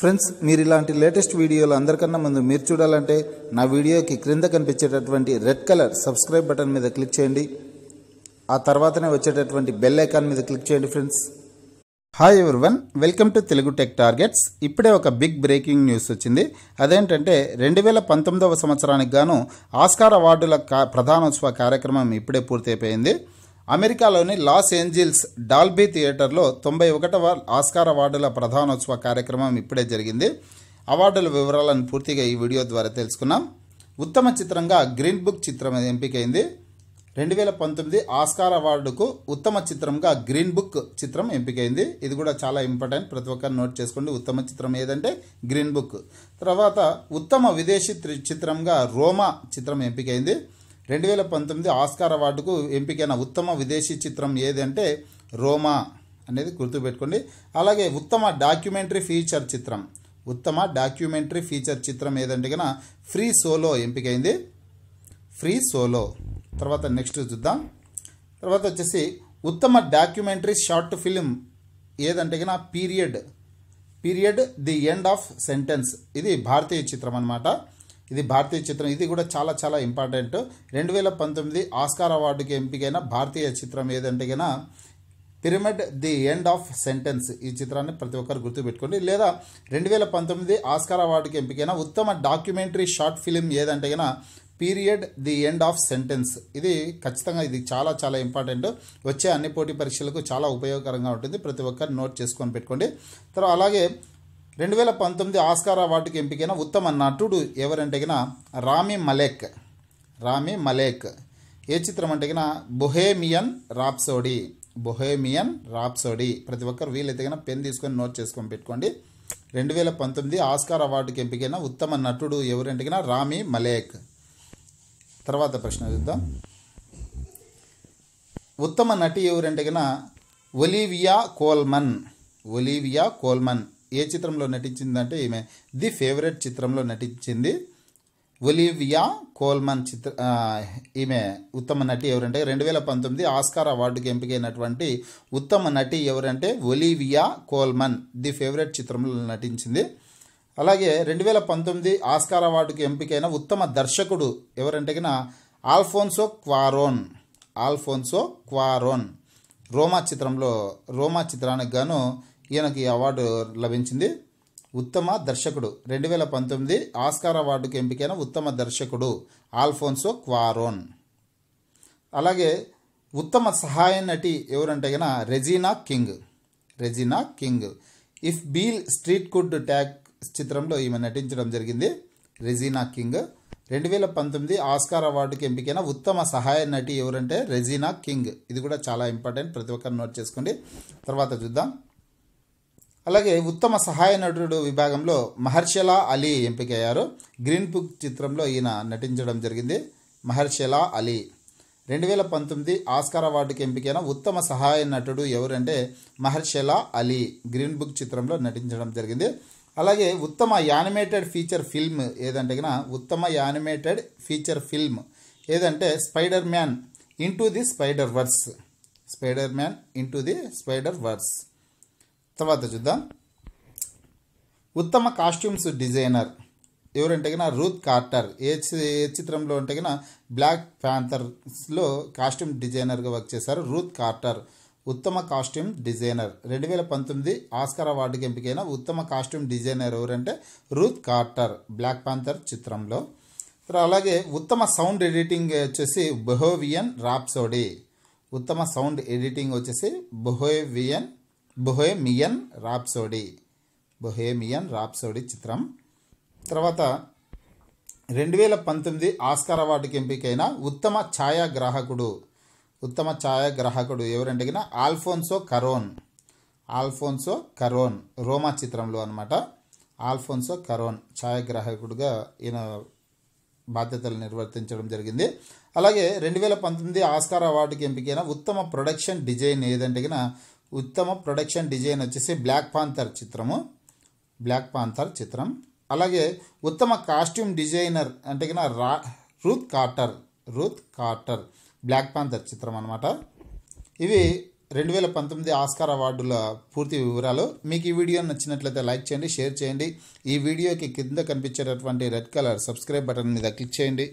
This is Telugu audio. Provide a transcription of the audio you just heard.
ఫ్రెండ్స్ మీరు ఇలాంటి లేటెస్ట్ వీడియోలు అందరికన్నా ముందు మీరు చూడాలంటే నా వీడియోకి క్రింద కనిపించేటటువంటి రెడ్ కలర్ సబ్స్క్రైబ్ బటన్ మీద క్లిక్ చేయండి. ఆ తర్వాతనే వచ్చేటటువంటి బెల్ ఐకాన్ మీద క్లిక్ చేయండి friends. Hi everyone welcome to Telugu Tech Targets ఇప్పుడే ఒక బిగ్ బ్రేకింగ్ న్యూస్ వచ్చింది. అదేంటంటే రెండు వేల పంతొమ్మిదవ సంవత్సరానికి గాను ఆస్కార్ అవార్డుల కా ప్రధానోత్సవ కార్యక్రమం ఇప్పుడే పూర్తయిపోయింది. అమెరికాలోని లాస్ ఏంజిల్స్ డాల్బీ థియేటర్లో తొంభై ఒకటవ ఆస్కార్ అవార్డుల ప్రధానోత్సవ కార్యక్రమం ఇప్పుడే జరిగింది. అవార్డుల వివరాలను పూర్తిగా ఈ వీడియో ద్వారా తెలుసుకున్నాం. ఉత్తమ చిత్రంగా గ్రీన్ బుక్ చిత్రం ఎంపికైంది. రెండు వేల పంతొమ్మిది ఆస్కార్ అవార్డుకు ఉత్తమ చిత్రంగా గ్రీన్ బుక్ చిత్రం ఎంపికైంది. ఇది కూడా చాలా ఇంపార్టెంట్. ప్రతి ఒక్కరు నోట్ చేసుకోండి. ఉత్తమ చిత్రం ఏదంటే గ్రీన్ బుక్. తర్వాత ఉత్తమ విదేశీ చిత్రంగా రోమా చిత్రం ఎంపికైంది. రెండు వేల పంతొమ్మిది ఆస్కార్ అవార్డుకు ఎంపికైన ఉత్తమ విదేశీ చిత్రం ఏదంటే రోమా అనేది గుర్తుపెట్టుకోండి. అలాగే ఉత్తమ డాక్యుమెంటరీ ఫీచర్ చిత్రం. ఉత్తమ డాక్యుమెంటరీ ఫీచర్ చిత్రం ఏదంటే కనుక ఫ్రీ సోలో ఎంపికైంది. Free Solo. తర్వాత నెక్స్ట్ చూద్దాం. తర్వాత వచ్చేసి ఉత్తమ డాక్యుమెంటరీ షార్ట్ ఫిలిం ఏదంటే కనుక Period Period the End of Sentence ఇది భారతీయ చిత్రం అనమాట ఇది భారతీయ చిత్రం. ఇది కూడా చాలా చాలా ఇంపార్టెంట్ రెండు వేల పంతొమ్మిది ఆస్కార్ అవార్డుకి ఎంపికైన భారతీయ చిత్రం ఏదంటే కనుక Period the End of Sentence ఈ చిత్రాన్ని ప్రతి ఒక్కరు గుర్తుపెట్టుకోండి. లేదా రెండు వేల పంతొమ్మిది ఆస్కార్ అవార్డుకి ఎంపికైన ఉత్తమ డాక్యుమెంటరీ షార్ట్ ఫిలిం ఏదంటే కనుక Period the End of Sentence. ఇది ఖచ్చితంగా ఇది చాలా చాలా ఇంపార్టెంట్. వచ్చే అన్ని పోటీ పరీక్షలకు చాలా ఉపయోగకరంగా ఉంటుంది. ప్రతి ఒక్కరు నోట్ చేసుకొని పెట్టుకోండి. తర్వాత అలాగే రెండు వేల పంతొమ్మిది ఆస్కార్ అవార్డుకి ఎంపికైన ఉత్తమ నటుడు ఎవరంటే రామీ రామి మలేక్. రామి మలేక్. ఏ చిత్రం అంటే బొహేమియన్ రాప్సోడీ. Bohemian Rhapsody. ప్రతి ఒక్కరు వీలైతే పెన్ తీసుకొని నోట్ చేసుకొని పెట్టుకోండి. రెండు వేల పంతొమ్మిది ఆస్కార్ అవార్డుకి ఎంపికైన ఉత్తమ నటుడు ఎవరంటే గిన రామి మలేక్. తర్వాత ప్రశ్న చూద్దాం. ఉత్తమ నటి ఎవరంటే కన్నా ఒలీవియా కోల్మన్. Olivia Colman. ఏ చిత్రంలో నటించిందంటే ఈమె ది ఫేవరెట్ చిత్రంలో నటించింది. ఒలీవియా కోల్మన్ చిత్ర ఈమె ఉత్తమ నటి ఎవరంటే రెండు వేల పంతొమ్మిది ఆస్కార్ అవార్డుకి ఎంపికైనటువంటి ఉత్తమ నటి ఎవరంటే ఒలీవియా కోల్మన్. ది ఫేవరెట్ చిత్రంలో నటించింది. అలాగే రెండు వేల పంతొమ్మిది ఆస్కార్ అవార్డుకి ఎంపికైన ఉత్తమ దర్శకుడు ఎవరంటే Alfonso Cuaron. Alfonso Cuaron. Roma చిత్రంలో రోమా చిత్రానికి గాను ఈయనకి ఈ అవార్డు లభించింది. ఉత్తమ దర్శకుడు. రెండు వేల పంతొమ్మిది ఆస్కార్ అవార్డుకి ఎంపికైన ఉత్తమ దర్శకుడు ఆల్ఫోన్సో క్వారోన్. అలాగే ఉత్తమ సహాయ నటి ఎవరంటే గన Regina King. Regina King. If Beale Street Could Talk చిత్రంలో ఈమె నటించడం జరిగింది. Regina King. రెండు వేల పంతొమ్మిది ఆస్కార్ అవార్డుకి ఎంపికైన ఉత్తమ సహాయ నటి ఎవరంటే రెజీనా కింగ్. ఇది కూడా చాలా ఇంపార్టెంట్. ప్రతి ఒక్కరు నోట్ చేసుకోండి. తర్వాత చూద్దాం. అలాగే ఉత్తమ సహాయ నటుడు విభాగంలో మహర్షలా అలీ ఎంపికయ్యారు. గ్రీన్ బుక్ చిత్రంలో ఈయన నటించడం జరిగింది. మహర్షలా అలీ. రెండు వేల పంతొమ్మిది ఆస్కార్ అవార్డుకి ఎంపికైన ఉత్తమ సహాయ నటుడు ఎవరంటే మహర్షలా అలీ. గ్రీన్ బుక్ చిత్రంలో నటించడం జరిగింది. అలాగే ఉత్తమ యానిమేటెడ్ ఫీచర్ ఫిల్మ్ ఏదంటే కనుక ఉత్తమ యానిమేటెడ్ ఫీచర్ ఫిల్మ్ ఏదంటే Spider Man Into the Spider Verse Spider Man Into the Spider Verse తర్వాత చూద్దాం. ఉత్తమ కాస్ట్యూమ్స్ డిజైనర్ ఎవరంటే కన్నా రూత్ కార్టర్. ఏ చి- ఏ చిత్రంలో అంటే కన్నా బ్లాక్ ప్యాంథర్స్లో కాస్ట్యూమ్ డిజైనర్గా వర్క్ చేశారు రూత్ కార్టర్. ఉత్తమ కాస్ట్యూమ్ డిజైనర్. రెండు వేల పంతొమ్మిది ఆస్కార్ అవార్డుకి ఎంపికైన ఉత్తమ కాస్ట్యూమ్ డిజైనర్ ఎవరంటే రూత్ కార్టర్ బ్లాక్ పాంథర్ చిత్రంలో. అలాగే ఉత్తమ సౌండ్ ఎడిటింగ్ వచ్చేసి బొహోవియన్ రాప్సోడీ. ఉత్తమ సౌండ్ ఎడిటింగ్ వచ్చేసి Bohemian bohemian Rhapsody. Bohemian Rhapsody చిత్రం. తర్వాత రెండు వేల పంతొమ్మిది ఆస్కార్ అవార్డుకి ఎంపికైన ఉత్తమ ఛాయాగ్రాహకుడు ఉత్తమ ఛాయాగ్రాహకుడు ఎవరంటే Alfonso Cuaron. Alfonso Cuaron. Roma చిత్రంలో అనమాట ఆల్ఫోన్సో కరోన్ ఛాయాగ్రాహకుడుగా ఈయన బాధ్యతలు నిర్వర్తించడం జరిగింది. అలాగే రెండు వేల పంతొమ్మిది ఆస్కార్ అవార్డుకి ఎంపికైన ఉత్తమ ప్రొడక్షన్ డిజైన్ ఏదంటే ఉత్తమ ప్రొడక్షన్ డిజైన్ వచ్చేసి బ్లాక్ పాంథర్ చిత్రము. బ్లాక్ పాంథర్ చిత్రం. అలాగే ఉత్తమ కాస్ట్యూమ్ డిజైనర్ అంటే రా Ruth Carter. Ruth Carter. Black Panther చిత్రం అనమాట ఇవి రెండు వేల పంతొమ్మిది ఆస్కార్ అవార్డుల పూర్తి వివరాలు. మీకు ఈ వీడియో నచ్చినట్లయితే లైక్ చేయండి షేర్ చేయండి. ఈ వీడియోకి కింద కనిపించేటటువంటి రెడ్ కలర్ సబ్స్క్రైబ్ బటన్ మీద క్లిక్ చేయండి.